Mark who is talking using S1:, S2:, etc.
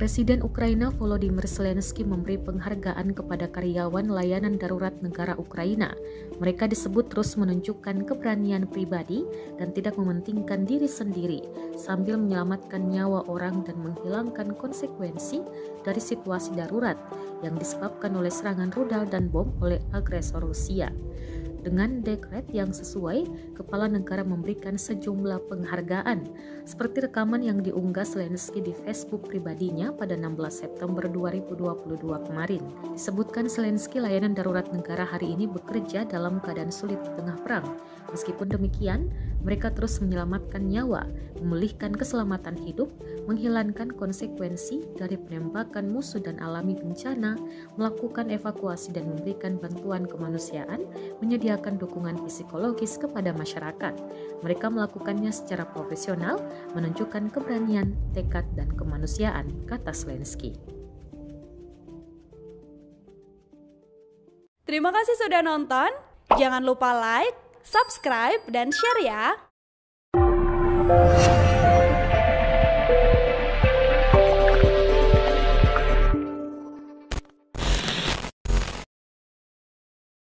S1: Presiden Ukraina Volodymyr Zelensky memberi penghargaan kepada karyawan layanan darurat negara Ukraina. Mereka disebut terus menunjukkan keberanian pribadi dan tidak mementingkan diri sendiri sambil menyelamatkan nyawa orang dan menghilangkan konsekuensi dari situasi darurat yang disebabkan oleh serangan rudal dan bom oleh agresor Rusia. Dengan dekret yang sesuai, kepala negara memberikan sejumlah penghargaan, seperti rekaman yang diunggah Zelensky di Facebook pribadinya pada 16 September 2022 kemarin. Disebutkan Zelensky layanan darurat negara hari ini bekerja dalam keadaan sulit di tengah perang. Meskipun demikian, mereka terus menyelamatkan nyawa, memulihkan keselamatan hidup, menghilangkan konsekuensi dari penembakan musuh dan alami bencana, melakukan evakuasi dan memberikan bantuan kemanusiaan, menyediakan menyediakan dukungan psikologis kepada masyarakat. Mereka melakukannya secara profesional, menunjukkan keberanian, tekad, dan kemanusiaan, kata Zelensky.
S2: Terima kasih sudah nonton. Jangan lupa like, subscribe, dan share ya.